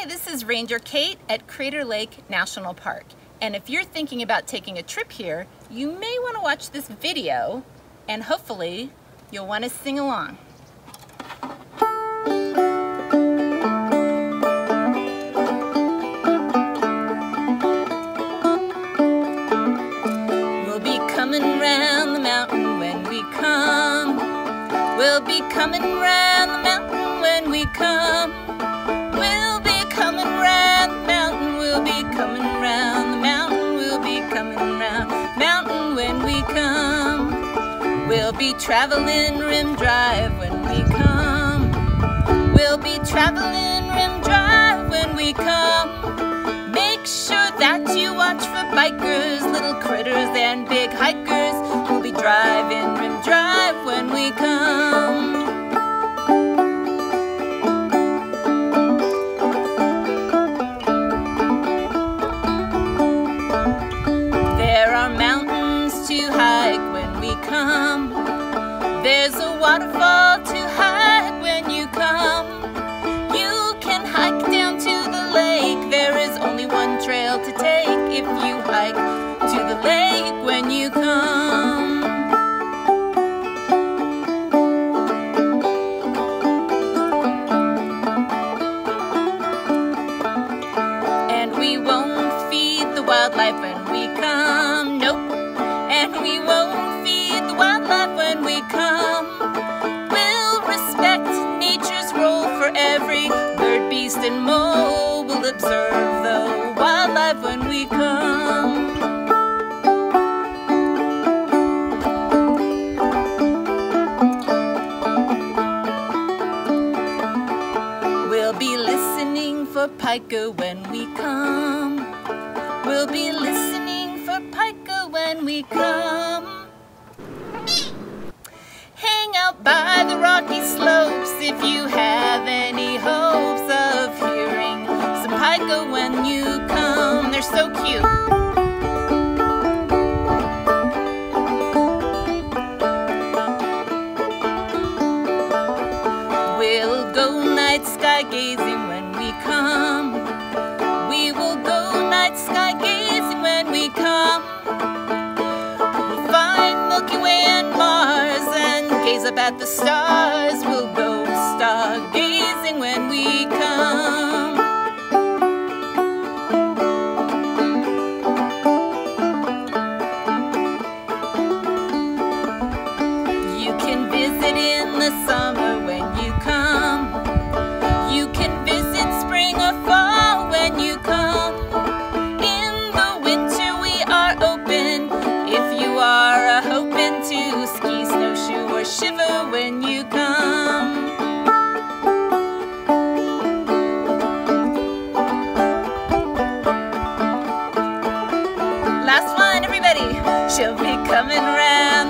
Hi, this is Ranger Kate at Crater Lake National Park. And if you're thinking about taking a trip here, you may want to watch this video and hopefully you'll want to sing along. We'll be coming round the mountain when we come. We'll be coming round the mountain when we come. Mountain when we come. We'll be traveling Rim Drive when we come. We'll be traveling Rim Drive when we come. Make sure that you watch for bikers, little critters, and big hikers. We'll be driving Rim Drive when we come. Waterfall to hike when you come. You can hike down to the lake. There is only one trail to take if you hike to the lake when you come. And we won't feed the wildlife when we come, nope. Observe the wildlife when we come. We'll be listening for pika when we come. We'll be listening for pika when we come. Hang out by the rocky slopes if you have sky gazing when we come. We will go night sky gazing when we come. We'll find Milky Way and Mars and gaze up at the stars. We'll go stargazing when we come. You can visit in the summer when you come. coming round.